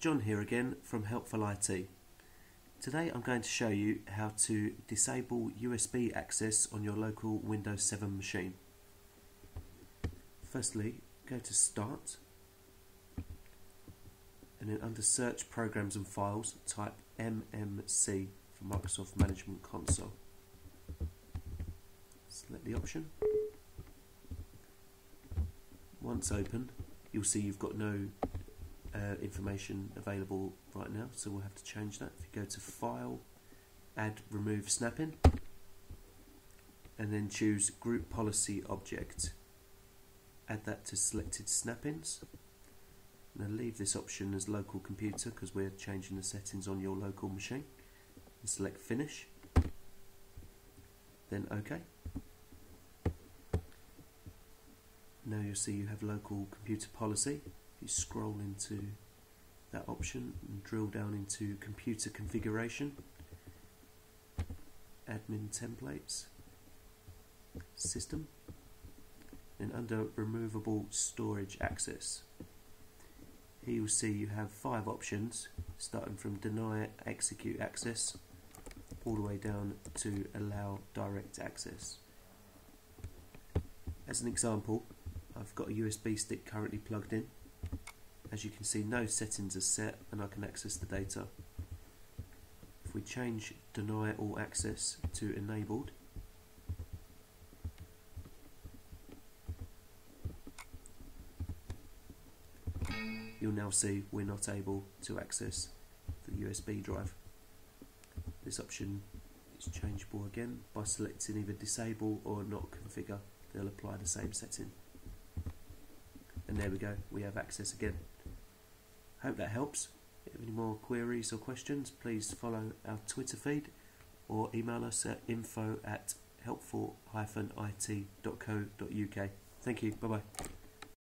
John here again from Helpful IT. Today I'm going to show you how to disable USB access on your local Windows 7 machine. Firstly, go to Start and then under Search Programs and Files type MMC for Microsoft Management Console. Select the option. Once open, you'll see you've got no uh, information available right now, so we'll have to change that. If you go to File, Add Remove Snap-in, and then choose Group Policy Object. Add that to selected snap-ins. Now leave this option as local computer because we're changing the settings on your local machine. And select Finish. Then OK. Now you'll see you have local computer policy you scroll into that option and drill down into computer configuration, admin templates, system, and under removable storage access. Here you'll see you have five options starting from deny execute access all the way down to allow direct access. As an example, I've got a USB stick currently plugged in as you can see no settings are set and I can access the data. If we change deny all access to enabled you'll now see we're not able to access the USB drive. This option is changeable again by selecting either disable or not configure. They'll apply the same setting. And there we go, we have access again. Hope that helps. If you have any more queries or questions, please follow our Twitter feed or email us at info at helpful-it.co.uk. Thank you. Bye bye.